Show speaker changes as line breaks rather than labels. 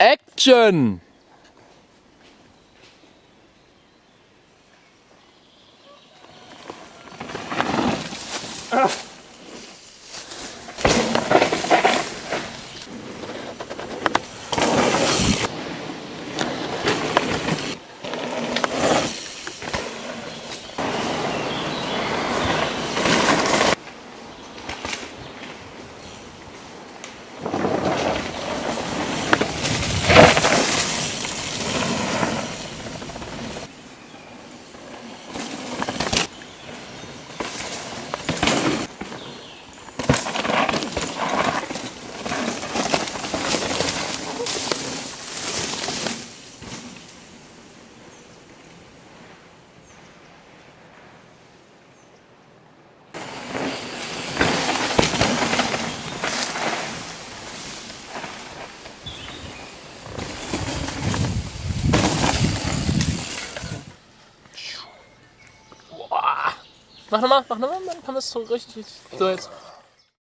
Action! Ah. Mach nochmal, mach nochmal, dann kann man es so richtig. So jetzt.